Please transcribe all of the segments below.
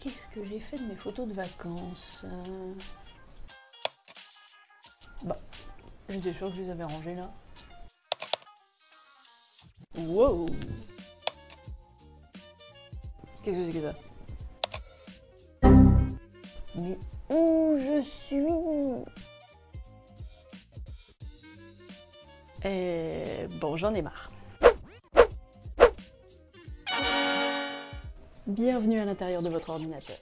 Qu'est-ce que j'ai fait de mes photos de vacances Euh, Bah, j'étais sûre que je les avais rangées là. Wow Qu'est-ce que c'est que ça? Mais où je suis? Et bon, j'en ai marre. Bienvenue à l'intérieur de votre ordinateur.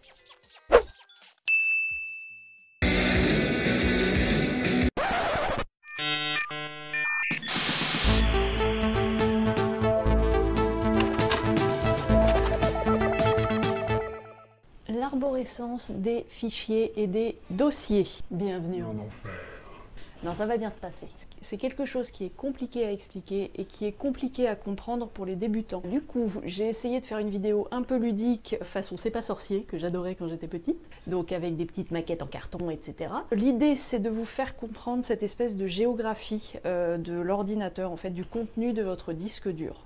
L'arborescence des fichiers et des dossiers. Bienvenue en enfer. Non, ça va bien se passer. C'est quelque chose qui est compliqué à expliquer et qui est compliqué à comprendre pour les débutants. Du coup, j'ai essayé de faire une vidéo un peu ludique façon C'est pas sorcier, que j'adorais quand j'étais petite, donc avec des petites maquettes en carton, etc. L'idée, c'est de vous faire comprendre cette espèce de géographie euh, de l'ordinateur, en fait, du contenu de votre disque dur.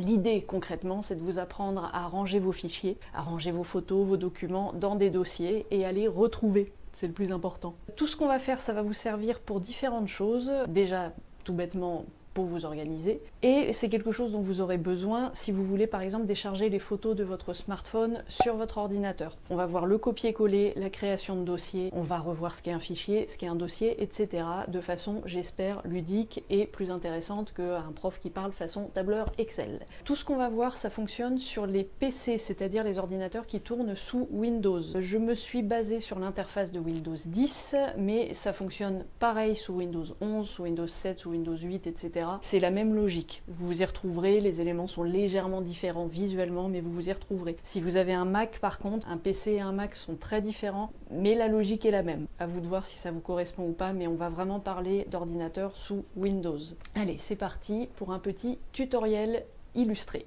L'idée concrètement, c'est de vous apprendre à ranger vos fichiers, à ranger vos photos, vos documents dans des dossiers et à les retrouver. C'est le plus important. Tout ce qu'on va faire, ça va vous servir pour différentes choses. Déjà, tout bêtement, pour vous organiser. Et c'est quelque chose dont vous aurez besoin si vous voulez par exemple décharger les photos de votre smartphone sur votre ordinateur. On va voir le copier-coller, la création de dossiers, on va revoir ce qu'est un fichier, ce qu'est un dossier, etc. de façon, j'espère, ludique et plus intéressante qu'un prof qui parle façon tableur Excel. Tout ce qu'on va voir, ça fonctionne sur les PC, c'est-à-dire les ordinateurs qui tournent sous Windows. Je me suis basée sur l'interface de Windows 10, mais ça fonctionne pareil sous Windows 11, sous Windows 7, sous Windows 8, etc. C'est la même logique. Vous vous y retrouverez, les éléments sont légèrement différents visuellement, mais vous vous y retrouverez. Si vous avez un Mac par contre, un PC et un Mac sont très différents, mais la logique est la même. À vous de voir si ça vous correspond ou pas, mais on va vraiment parler d'ordinateur sous Windows. Allez, c'est parti pour un petit tutoriel illustré.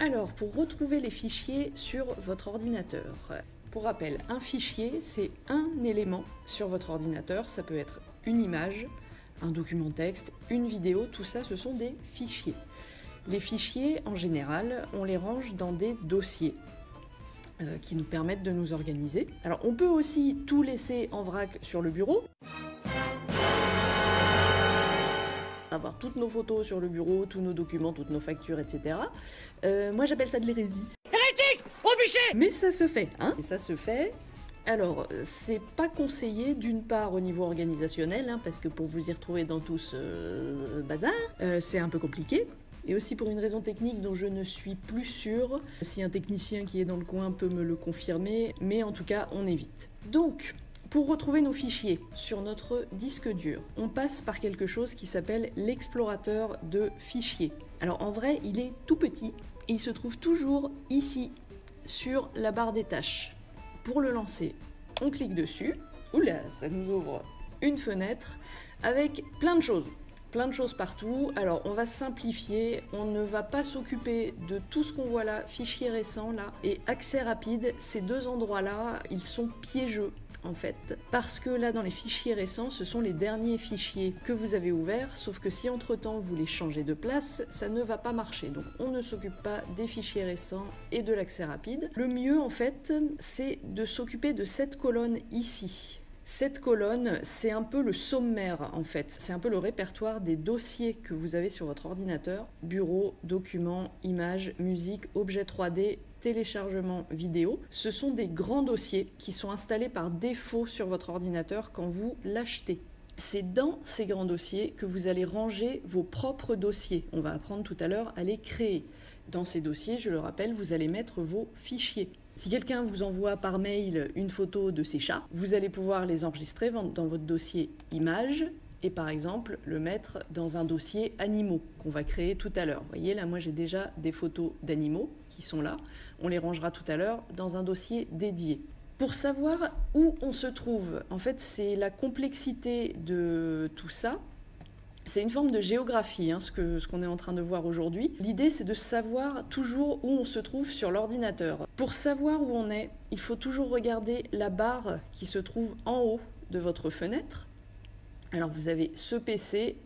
Alors, pour retrouver les fichiers sur votre ordinateur, pour rappel, un fichier, c'est un élément sur votre ordinateur. Ça peut être une image, un document texte, une vidéo, tout ça, ce sont des fichiers. Les fichiers, en général, on les range dans des dossiers euh, qui nous permettent de nous organiser. Alors, on peut aussi tout laisser en vrac sur le bureau. avoir toutes nos photos sur le bureau, tous nos documents, toutes nos factures, etc. Euh, moi j'appelle ça de l'hérésie. Hérétique Au Mais ça se fait, hein Et ça se fait. Alors, c'est pas conseillé d'une part au niveau organisationnel, hein, parce que pour vous y retrouver dans tout ce euh, bazar, euh, c'est un peu compliqué. Et aussi pour une raison technique dont je ne suis plus sûre. Si un technicien qui est dans le coin peut me le confirmer, mais en tout cas, on évite. Donc, pour retrouver nos fichiers sur notre disque dur, on passe par quelque chose qui s'appelle l'explorateur de fichiers. Alors en vrai, il est tout petit et il se trouve toujours ici, sur la barre des tâches. Pour le lancer, on clique dessus. Oula, ça nous ouvre une fenêtre avec plein de choses plein de choses partout. Alors on va simplifier, on ne va pas s'occuper de tout ce qu'on voit là, fichiers récents là, et accès rapide, ces deux endroits-là, ils sont piégeux en fait, parce que là dans les fichiers récents, ce sont les derniers fichiers que vous avez ouverts, sauf que si entre-temps vous les changez de place, ça ne va pas marcher. Donc on ne s'occupe pas des fichiers récents et de l'accès rapide. Le mieux en fait, c'est de s'occuper de cette colonne ici. Cette colonne, c'est un peu le sommaire en fait. C'est un peu le répertoire des dossiers que vous avez sur votre ordinateur. Bureau, documents, images, musique, objets 3D, téléchargement vidéo. Ce sont des grands dossiers qui sont installés par défaut sur votre ordinateur quand vous l'achetez. C'est dans ces grands dossiers que vous allez ranger vos propres dossiers. On va apprendre tout à l'heure à les créer. Dans ces dossiers, je le rappelle, vous allez mettre vos fichiers. Si quelqu'un vous envoie par mail une photo de ses chats, vous allez pouvoir les enregistrer dans votre dossier images et par exemple le mettre dans un dossier animaux qu'on va créer tout à l'heure. Vous voyez là, moi j'ai déjà des photos d'animaux qui sont là. On les rangera tout à l'heure dans un dossier dédié. Pour savoir où on se trouve, en fait c'est la complexité de tout ça c'est une forme de géographie, hein, ce qu'on est en train de voir aujourd'hui. L'idée, c'est de savoir toujours où on se trouve sur l'ordinateur. Pour savoir où on est, il faut toujours regarder la barre qui se trouve en haut de votre fenêtre. Alors vous avez ce PC,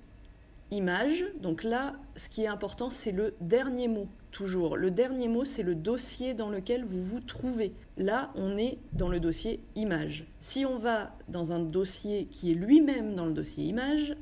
image. Donc là, ce qui est important, c'est le dernier mot toujours. Le dernier mot, c'est le dossier dans lequel vous vous trouvez. Là, on est dans le dossier image. Si on va dans un dossier qui est lui-même dans le dossier image,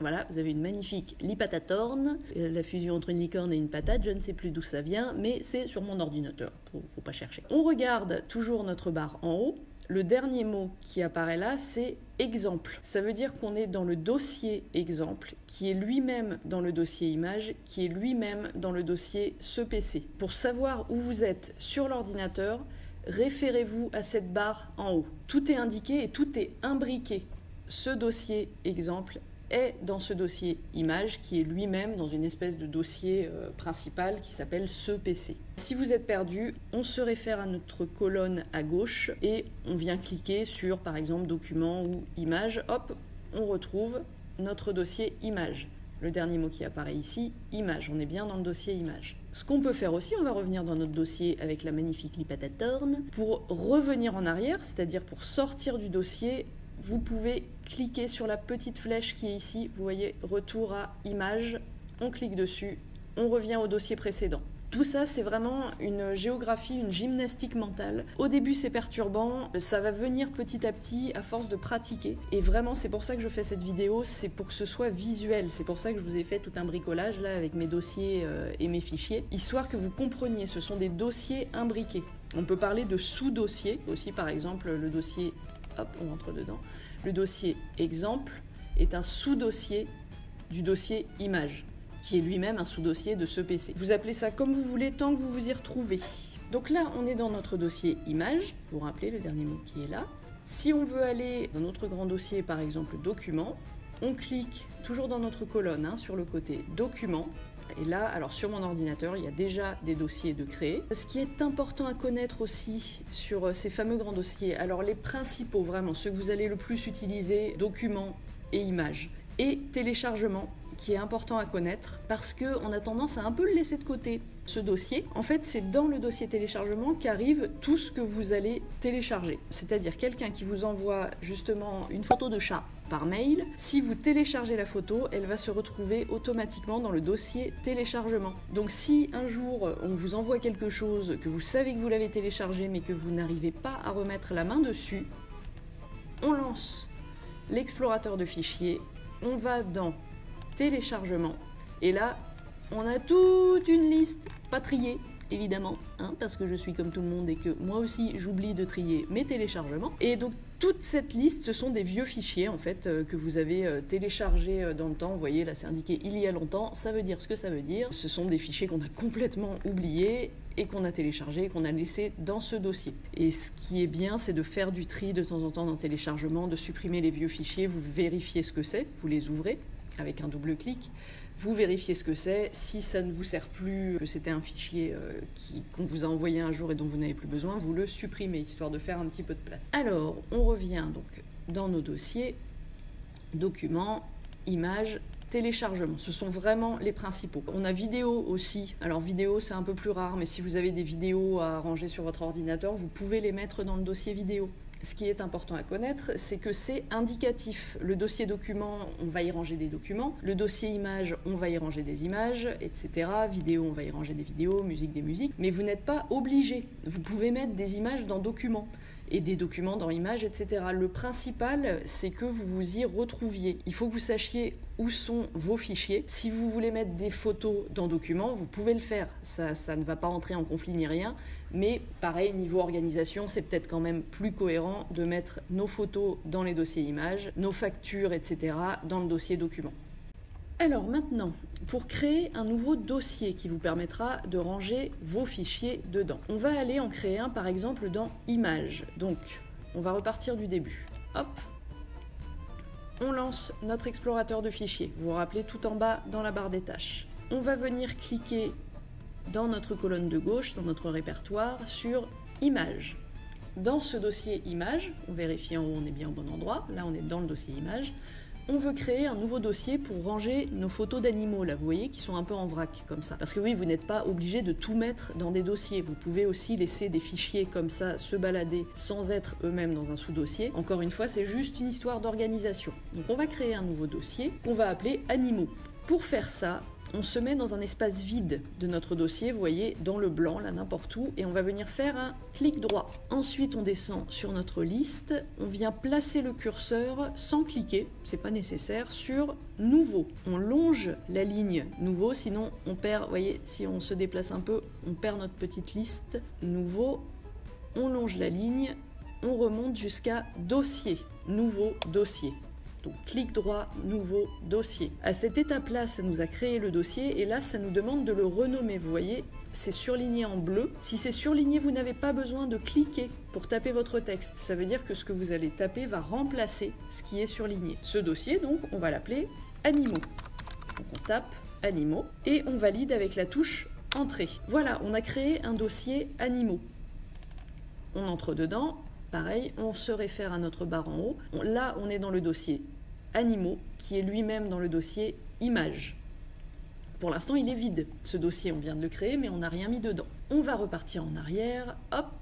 voilà, vous avez une magnifique lipatatorne, la fusion entre une licorne et une patate, je ne sais plus d'où ça vient, mais c'est sur mon ordinateur, faut, faut pas chercher. On regarde toujours notre barre en haut, le dernier mot qui apparaît là, c'est exemple. Ça veut dire qu'on est dans le dossier exemple, qui est lui-même dans le dossier image, qui est lui-même dans le dossier ce PC. Pour savoir où vous êtes sur l'ordinateur, référez-vous à cette barre en haut. Tout est indiqué et tout est imbriqué. Ce dossier exemple est dans ce dossier image qui est lui-même dans une espèce de dossier euh, principal qui s'appelle ce PC. Si vous êtes perdu, on se réfère à notre colonne à gauche et on vient cliquer sur par exemple document ou image. Hop, on retrouve notre dossier image. Le dernier mot qui apparaît ici, image. On est bien dans le dossier image. Ce qu'on peut faire aussi, on va revenir dans notre dossier avec la magnifique Lipatatorn. Pour revenir en arrière, c'est-à-dire pour sortir du dossier, vous pouvez cliquer sur la petite flèche qui est ici. Vous voyez, retour à image. On clique dessus. On revient au dossier précédent. Tout ça, c'est vraiment une géographie, une gymnastique mentale. Au début, c'est perturbant, ça va venir petit à petit à force de pratiquer. Et vraiment, c'est pour ça que je fais cette vidéo, c'est pour que ce soit visuel. C'est pour ça que je vous ai fait tout un bricolage là avec mes dossiers euh, et mes fichiers, histoire que vous compreniez. Ce sont des dossiers imbriqués. On peut parler de sous-dossiers aussi, par exemple le dossier on entre dedans. Le dossier exemple est un sous-dossier du dossier image, qui est lui-même un sous-dossier de ce PC. Vous appelez ça comme vous voulez tant que vous vous y retrouvez. Donc là, on est dans notre dossier image, vous vous rappelez le dernier mot qui est là. Si on veut aller dans notre grand dossier, par exemple document, on clique toujours dans notre colonne hein, sur le côté document, et là, alors sur mon ordinateur, il y a déjà des dossiers de créer. Ce qui est important à connaître aussi sur euh, ces fameux grands dossiers, alors les principaux vraiment, ceux que vous allez le plus utiliser, documents et images, et téléchargement qui est important à connaître parce qu'on a tendance à un peu le laisser de côté, ce dossier. En fait, c'est dans le dossier téléchargement qu'arrive tout ce que vous allez télécharger. C'est-à-dire quelqu'un qui vous envoie justement une photo de chat par mail. Si vous téléchargez la photo, elle va se retrouver automatiquement dans le dossier téléchargement. Donc si un jour on vous envoie quelque chose que vous savez que vous l'avez téléchargé mais que vous n'arrivez pas à remettre la main dessus, on lance l'explorateur de fichiers, on va dans téléchargement. Et là, on a toute une liste, pas triée, évidemment, hein, parce que je suis comme tout le monde et que moi aussi j'oublie de trier mes téléchargements. Et donc toute cette liste, ce sont des vieux fichiers en fait euh, que vous avez euh, téléchargés euh, dans le temps. Vous voyez là, c'est indiqué il y a longtemps. Ça veut dire ce que ça veut dire. Ce sont des fichiers qu'on a complètement oubliés et qu'on a téléchargés, qu'on a laissés dans ce dossier. Et ce qui est bien, c'est de faire du tri de temps en temps dans téléchargement, de supprimer les vieux fichiers. Vous vérifiez ce que c'est, vous les ouvrez avec un double clic. Vous vérifiez ce que c'est. Si ça ne vous sert plus, que c'était un fichier euh, qu'on vous a envoyé un jour et dont vous n'avez plus besoin, vous le supprimez, histoire de faire un petit peu de place. Alors, on revient donc dans nos dossiers, documents, images, téléchargement. Ce sont vraiment les principaux. On a vidéo aussi. Alors vidéo, c'est un peu plus rare, mais si vous avez des vidéos à ranger sur votre ordinateur, vous pouvez les mettre dans le dossier vidéo ce qui est important à connaître, c'est que c'est indicatif. Le dossier document, on va y ranger des documents. Le dossier image, on va y ranger des images, etc. Vidéo, on va y ranger des vidéos, musique, des musiques. Mais vous n'êtes pas obligé. Vous pouvez mettre des images dans documents et des documents dans images, etc. Le principal, c'est que vous vous y retrouviez. Il faut que vous sachiez où sont vos fichiers. Si vous voulez mettre des photos dans documents, vous pouvez le faire. Ça, ça ne va pas entrer en conflit ni rien. Mais pareil, niveau organisation, c'est peut-être quand même plus cohérent de mettre nos photos dans les dossiers images, nos factures, etc. dans le dossier documents. Alors maintenant, pour créer un nouveau dossier qui vous permettra de ranger vos fichiers dedans, on va aller en créer un par exemple dans Images. Donc, on va repartir du début. Hop, on lance notre explorateur de fichiers. Vous vous rappelez tout en bas dans la barre des tâches. On va venir cliquer dans notre colonne de gauche, dans notre répertoire, sur Images. Dans ce dossier Images, on vérifie en haut on est bien au bon endroit, là on est dans le dossier Images, on veut créer un nouveau dossier pour ranger nos photos d'animaux, là, vous voyez, qui sont un peu en vrac, comme ça. Parce que oui, vous n'êtes pas obligé de tout mettre dans des dossiers. Vous pouvez aussi laisser des fichiers comme ça se balader sans être eux-mêmes dans un sous-dossier. Encore une fois, c'est juste une histoire d'organisation. Donc on va créer un nouveau dossier qu'on va appeler animaux. Pour faire ça, on se met dans un espace vide de notre dossier, vous voyez, dans le blanc, là n'importe où, et on va venir faire un clic droit. Ensuite, on descend sur notre liste, on vient placer le curseur sans cliquer, c'est pas nécessaire, sur Nouveau. On longe la ligne Nouveau, sinon on perd, vous voyez, si on se déplace un peu, on perd notre petite liste. Nouveau, on longe la ligne, on remonte jusqu'à Dossier, Nouveau Dossier. Donc clic droit, nouveau dossier. À cette étape-là, ça nous a créé le dossier et là, ça nous demande de le renommer. Vous voyez, c'est surligné en bleu. Si c'est surligné, vous n'avez pas besoin de cliquer pour taper votre texte. Ça veut dire que ce que vous allez taper va remplacer ce qui est surligné. Ce dossier, donc, on va l'appeler animaux. Donc on tape animaux et on valide avec la touche entrée. Voilà, on a créé un dossier animaux. On entre dedans, Pareil, on se réfère à notre barre en haut. Là, on est dans le dossier animaux, qui est lui-même dans le dossier images. Pour l'instant, il est vide. Ce dossier, on vient de le créer, mais on n'a rien mis dedans. On va repartir en arrière. Hop,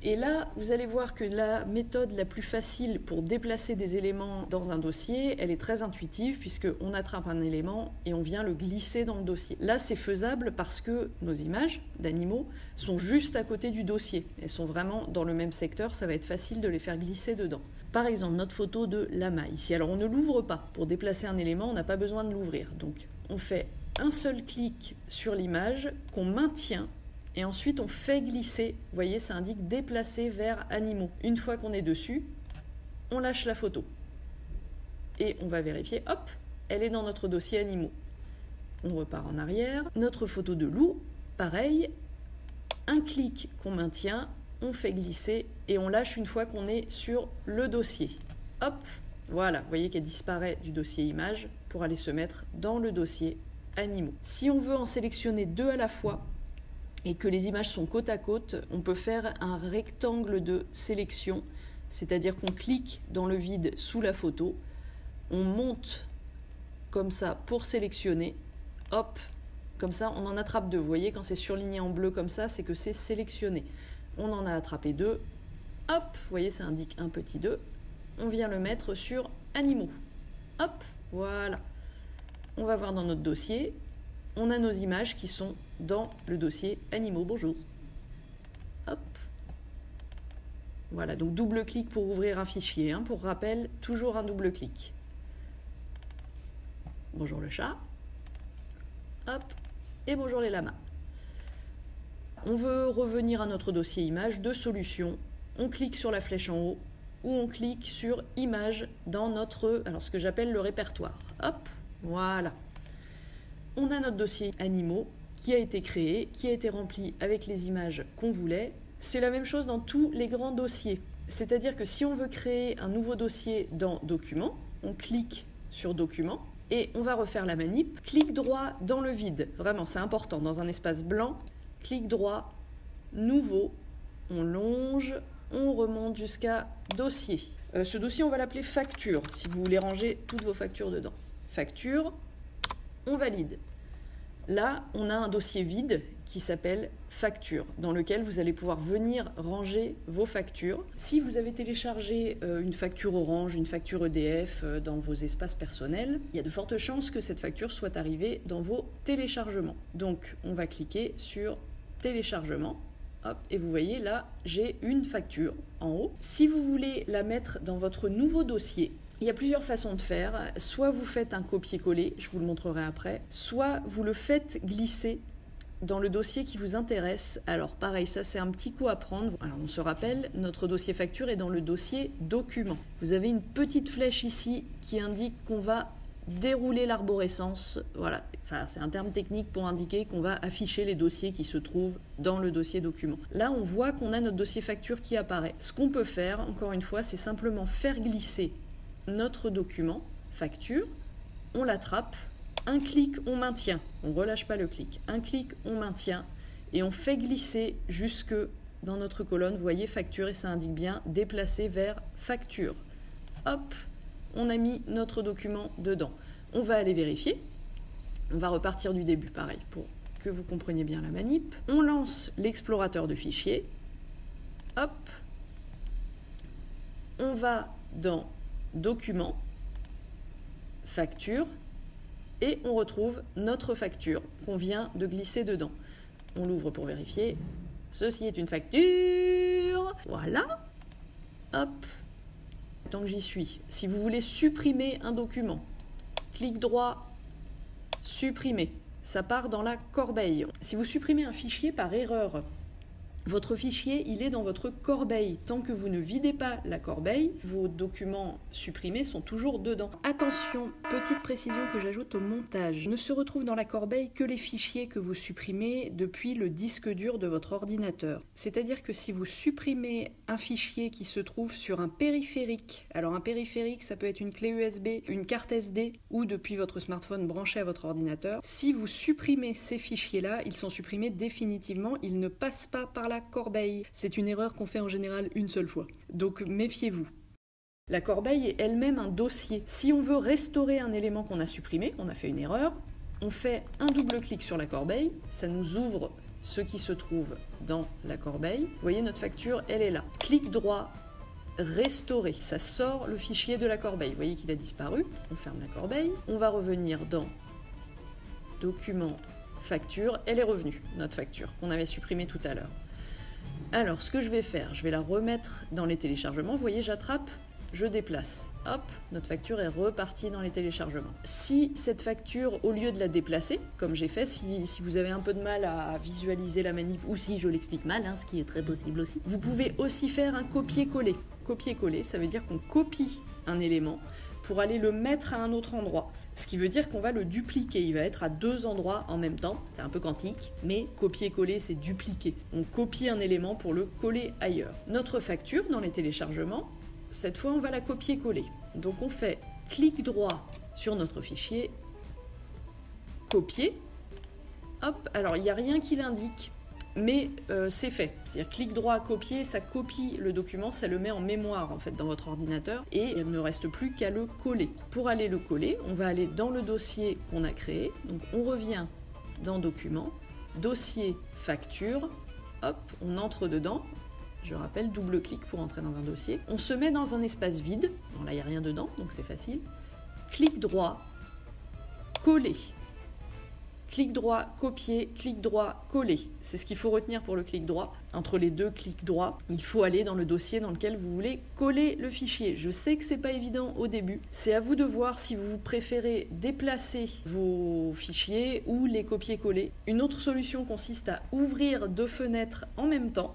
et là, vous allez voir que la méthode la plus facile pour déplacer des éléments dans un dossier, elle est très intuitive puisqu'on attrape un élément et on vient le glisser dans le dossier. Là, c'est faisable parce que nos images d'animaux sont juste à côté du dossier. Elles sont vraiment dans le même secteur, ça va être facile de les faire glisser dedans. Par exemple, notre photo de lama ici. Alors, on ne l'ouvre pas. Pour déplacer un élément, on n'a pas besoin de l'ouvrir. Donc, on fait un seul clic sur l'image qu'on maintient et ensuite, on fait glisser. Vous voyez, ça indique déplacer vers animaux. Une fois qu'on est dessus, on lâche la photo. Et on va vérifier, hop, elle est dans notre dossier animaux. On repart en arrière. Notre photo de loup, pareil, un clic qu'on maintient, on fait glisser et on lâche une fois qu'on est sur le dossier. Hop, voilà, vous voyez qu'elle disparaît du dossier image pour aller se mettre dans le dossier animaux. Si on veut en sélectionner deux à la fois, et que les images sont côte à côte, on peut faire un rectangle de sélection, c'est-à-dire qu'on clique dans le vide sous la photo, on monte comme ça pour sélectionner, hop, comme ça on en attrape deux. Vous voyez quand c'est surligné en bleu comme ça, c'est que c'est sélectionné. On en a attrapé deux, hop, vous voyez ça indique un petit 2, on vient le mettre sur animaux. Hop, voilà. On va voir dans notre dossier, on a nos images qui sont dans le dossier animaux. Bonjour. Hop. Voilà, donc double clic pour ouvrir un fichier. Hein. Pour rappel, toujours un double clic. Bonjour le chat. Hop. Et bonjour les lamas. On veut revenir à notre dossier image, deux solutions. On clique sur la flèche en haut ou on clique sur image dans notre, alors ce que j'appelle le répertoire. Hop, voilà on a notre dossier animaux qui a été créé, qui a été rempli avec les images qu'on voulait. C'est la même chose dans tous les grands dossiers. C'est-à-dire que si on veut créer un nouveau dossier dans Documents, on clique sur Documents et on va refaire la manip. Clic droit dans le vide, vraiment c'est important, dans un espace blanc. Clic droit, Nouveau, on longe, on remonte jusqu'à Dossier. Euh, ce dossier, on va l'appeler Facture, si vous voulez ranger toutes vos factures dedans. Facture, on valide. Là, on a un dossier vide qui s'appelle facture, dans lequel vous allez pouvoir venir ranger vos factures. Si vous avez téléchargé euh, une facture Orange, une facture EDF euh, dans vos espaces personnels, il y a de fortes chances que cette facture soit arrivée dans vos téléchargements. Donc, on va cliquer sur téléchargement. Hop, et vous voyez là, j'ai une facture en haut. Si vous voulez la mettre dans votre nouveau dossier, il y a plusieurs façons de faire. Soit vous faites un copier-coller, je vous le montrerai après, soit vous le faites glisser dans le dossier qui vous intéresse. Alors pareil, ça c'est un petit coup à prendre. Alors on se rappelle, notre dossier facture est dans le dossier document. Vous avez une petite flèche ici qui indique qu'on va dérouler l'arborescence. Voilà, c'est un terme technique pour indiquer qu'on va afficher les dossiers qui se trouvent dans le dossier document. Là, on voit qu'on a notre dossier facture qui apparaît. Ce qu'on peut faire, encore une fois, c'est simplement faire glisser notre document, facture, on l'attrape, un clic, on maintient, on relâche pas le clic, un clic, on maintient, et on fait glisser jusque dans notre colonne, vous voyez facture, et ça indique bien déplacer vers facture. Hop, on a mis notre document dedans. On va aller vérifier. On va repartir du début, pareil, pour que vous compreniez bien la manip. On lance l'explorateur de fichiers. Hop. On va dans Document, Facture, et on retrouve notre facture qu'on vient de glisser dedans. On l'ouvre pour vérifier. Ceci est une facture. Voilà. Hop. Tant que j'y suis. Si vous voulez supprimer un document, clic droit, supprimer. Ça part dans la corbeille. Si vous supprimez un fichier par erreur, votre fichier, il est dans votre corbeille. Tant que vous ne videz pas la corbeille, vos documents supprimés sont toujours dedans. Attention, petite précision que j'ajoute au montage. Ne se retrouvent dans la corbeille que les fichiers que vous supprimez depuis le disque dur de votre ordinateur. C'est-à-dire que si vous supprimez un fichier qui se trouve sur un périphérique, alors un périphérique, ça peut être une clé USB, une carte SD ou depuis votre smartphone branché à votre ordinateur, si vous supprimez ces fichiers-là, ils sont supprimés définitivement, ils ne passent pas par la corbeille. C'est une erreur qu'on fait en général une seule fois. Donc méfiez-vous. La corbeille est elle-même un dossier. Si on veut restaurer un élément qu'on a supprimé, on a fait une erreur, on fait un double clic sur la corbeille, ça nous ouvre ce qui se trouve dans la corbeille. Vous voyez, notre facture, elle est là. Clic droit, restaurer. Ça sort le fichier de la corbeille. Vous voyez qu'il a disparu. On ferme la corbeille. On va revenir dans document, facture. Elle est revenue, notre facture, qu'on avait supprimée tout à l'heure. Alors, ce que je vais faire, je vais la remettre dans les téléchargements. Vous voyez, j'attrape, je déplace. Hop, notre facture est repartie dans les téléchargements. Si cette facture, au lieu de la déplacer, comme j'ai fait, si, vous avez un peu de mal à visualiser la manip, ou si je l'explique mal, hein, ce qui est très possible aussi, vous pouvez aussi faire un copier-coller. Copier-coller, ça veut dire qu'on copie un élément pour aller le mettre à un autre endroit. Ce qui veut dire qu'on va le dupliquer, il va être à deux endroits en même temps. C'est un peu quantique, mais copier-coller, c'est dupliquer. On copie un élément pour le coller ailleurs. Notre facture dans les téléchargements, cette fois on va la copier-coller. Donc on fait clic droit sur notre fichier, copier. Hop, alors il n'y a rien qui l'indique mais euh, c'est fait. C'est-à-dire clic droit à copier, ça copie le document, ça le met en mémoire en fait dans votre ordinateur et il ne reste plus qu'à le coller. Pour aller le coller, on va aller dans le dossier qu'on a créé. Donc on revient dans document, dossier facture, hop, on entre dedans. Je rappelle, double clic pour entrer dans un dossier. On se met dans un espace vide. Bon, là, il n'y a rien dedans, donc c'est facile. Clic droit, coller. Clic droit, copier, clic droit, coller. C'est ce qu'il faut retenir pour le clic droit. Entre les deux clics droits, il faut aller dans le dossier dans lequel vous voulez coller le fichier. Je sais que c'est pas évident au début. C'est à vous de voir si vous préférez déplacer vos fichiers ou les copier-coller. Une autre solution consiste à ouvrir deux fenêtres en même temps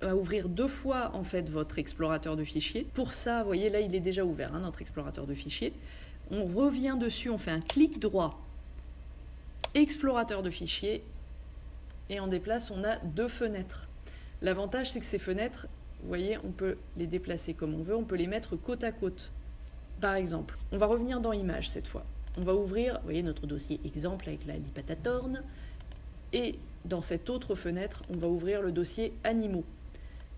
à ouvrir deux fois en fait votre explorateur de fichiers. Pour ça, vous voyez là, il est déjà ouvert, hein, notre explorateur de fichiers. On revient dessus, on fait un clic droit explorateur de fichiers, et en déplace, on a deux fenêtres. L'avantage, c'est que ces fenêtres, vous voyez, on peut les déplacer comme on veut, on peut les mettre côte à côte. Par exemple, on va revenir dans Images cette fois. On va ouvrir, vous voyez, notre dossier exemple avec la lipatatorne, et dans cette autre fenêtre, on va ouvrir le dossier Animaux.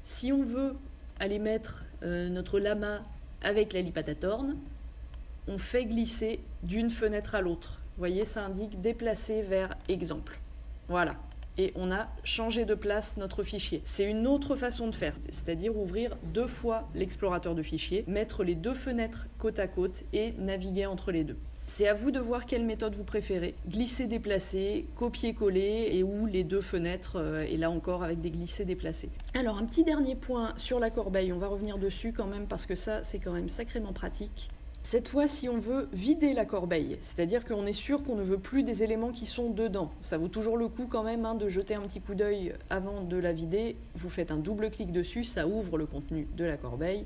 Si on veut aller mettre euh, notre lama avec la lipatatorne, on fait glisser d'une fenêtre à l'autre. Vous voyez, ça indique déplacer vers exemple. Voilà. Et on a changé de place notre fichier. C'est une autre façon de faire, c'est-à-dire ouvrir deux fois l'explorateur de fichiers, mettre les deux fenêtres côte à côte et naviguer entre les deux. C'est à vous de voir quelle méthode vous préférez. Glisser, déplacer, copier-coller et ou les deux fenêtres, euh, et là encore avec des glissés déplacés. Alors un petit dernier point sur la corbeille, on va revenir dessus quand même parce que ça c'est quand même sacrément pratique. Cette fois, si on veut vider la corbeille, c'est-à-dire qu'on est sûr qu'on ne veut plus des éléments qui sont dedans, ça vaut toujours le coup quand même hein, de jeter un petit coup d'œil avant de la vider. Vous faites un double clic dessus, ça ouvre le contenu de la corbeille.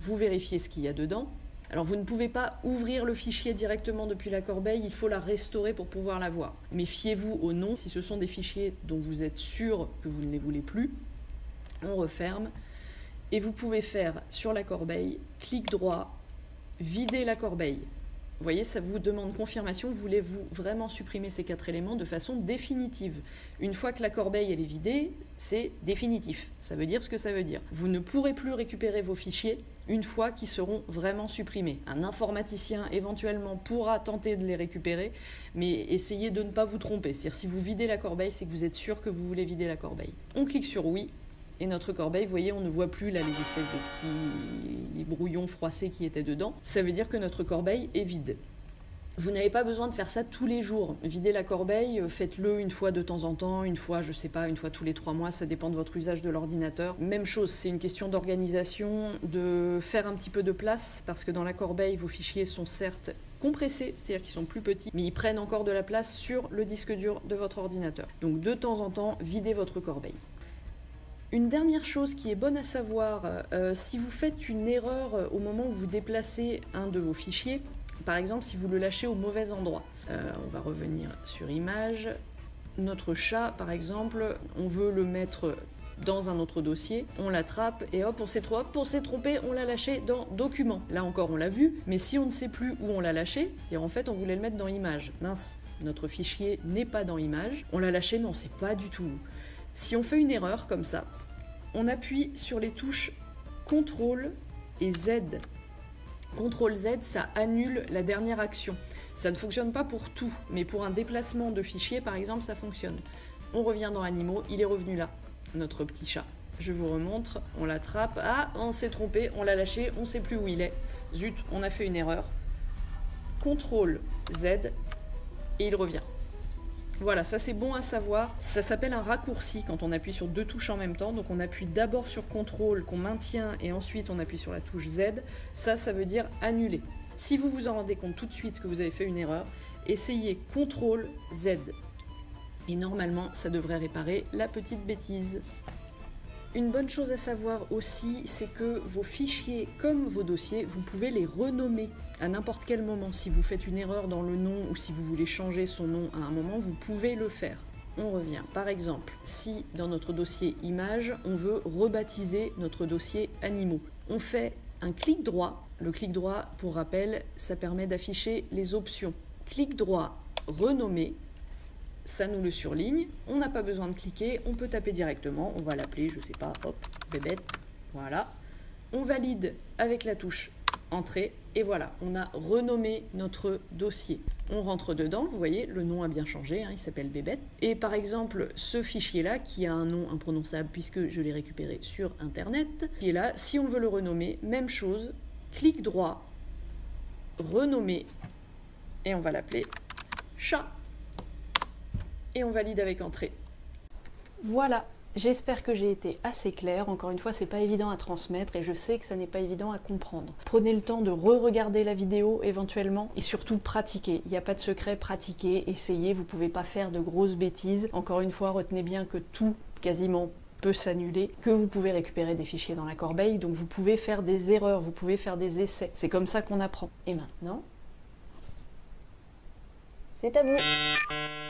Vous vérifiez ce qu'il y a dedans. Alors vous ne pouvez pas ouvrir le fichier directement depuis la corbeille, il faut la restaurer pour pouvoir la voir. Mais fiez-vous au nom, si ce sont des fichiers dont vous êtes sûr que vous ne les voulez plus, on referme. Et vous pouvez faire sur la corbeille, clic droit, vider la corbeille. Vous voyez, ça vous demande confirmation. Voulez-vous vraiment supprimer ces quatre éléments de façon définitive? Une fois que la corbeille est vidée, c'est définitif. Ça veut dire ce que ça veut dire. Vous ne pourrez plus récupérer vos fichiers une fois qu'ils seront vraiment supprimés. Un informaticien éventuellement pourra tenter de les récupérer, mais essayez de ne pas vous tromper. C'est-à-dire si vous videz la corbeille, c'est que vous êtes sûr que vous voulez vider la corbeille. On clique sur oui et notre corbeille, vous voyez, on ne voit plus là les espèces de petits brouillons froissés qui étaient dedans. Ça veut dire que notre corbeille est vide. Vous n'avez pas besoin de faire ça tous les jours. Vider la corbeille, euh, faites-le une fois de temps en temps, une fois, je sais pas, une fois tous les trois mois, ça dépend de votre usage de l'ordinateur. Même chose, c'est une question d'organisation, de faire un petit peu de place, parce que dans la corbeille, vos fichiers sont certes compressés, c'est-à-dire qu'ils sont plus petits, mais ils prennent encore de la place sur le disque dur de votre ordinateur. Donc de temps en temps, videz votre corbeille. Une dernière chose qui est bonne à savoir, euh, si vous faites une erreur euh, au moment où vous déplacez un de vos fichiers, par exemple, si vous le lâchez au mauvais endroit. Euh, on va revenir sur image. Notre chat, par exemple, on veut le mettre dans un autre dossier, on l'attrape et hop, on s'est trompé, on l'a lâché dans document. Là encore, on l'a vu, mais si on ne sait plus où on l'a lâché, c'est en fait on voulait le mettre dans image. Mince, notre fichier n'est pas dans image, on l'a lâché mais on ne sait pas du tout où. Si on fait une erreur comme ça, on appuie sur les touches CTRL et Z CTRL Z, ça annule la dernière action. Ça ne fonctionne pas pour tout, mais pour un déplacement de fichier, par exemple, ça fonctionne. On revient dans Animaux, il est revenu là, notre petit chat. Je vous remontre, on l'attrape. Ah, on s'est trompé, on l'a lâché, on ne sait plus où il est. Zut, on a fait une erreur. CTRL Z, et il revient. Voilà, ça c'est bon à savoir. Ça s'appelle un raccourci quand on appuie sur deux touches en même temps. Donc on appuie d'abord sur CTRL qu'on maintient et ensuite on appuie sur la touche Z. Ça, ça veut dire annuler. Si vous vous en rendez compte tout de suite que vous avez fait une erreur, essayez CTRL Z. Et normalement, ça devrait réparer la petite bêtise. Une bonne chose à savoir aussi, c'est que vos fichiers comme vos dossiers, vous pouvez les renommer à n'importe quel moment. Si vous faites une erreur dans le nom ou si vous voulez changer son nom à un moment, vous pouvez le faire. On revient. Par exemple, si dans notre dossier images, on veut rebaptiser notre dossier animaux, on fait un clic droit. Le clic droit, pour rappel, ça permet d'afficher les options. Clic droit, renommer, ça nous le surligne. On n'a pas besoin de cliquer, on peut taper directement. On va l'appeler, je sais pas, hop, bébête. Voilà. On valide avec la touche entrée et voilà, on a renommé notre dossier. On rentre dedans, vous voyez, le nom a bien changé, hein, il s'appelle bébête. Et par exemple, ce fichier-là, qui a un nom imprononçable puisque je l'ai récupéré sur Internet, qui est là, si on veut le renommer, même chose, clic droit, renommer, et on va l'appeler chat on valide avec entrée. Voilà, J'espère que j'ai été assez claire. Encore une fois, c'est pas évident à transmettre et je sais que ça n'est pas évident à comprendre. Prenez le temps de re-regarder la vidéo éventuellement et surtout pratiquer. Il n'y a pas de secret, pratiquer, essayez. Vous pouvez pas faire de grosses bêtises. Encore une fois, retenez bien que tout, quasiment peut s'annuler, que vous pouvez récupérer des fichiers dans la corbeille, donc vous pouvez faire des erreurs, vous pouvez faire des essais. C'est comme ça qu'on apprend. Et maintenant, c'est à vous.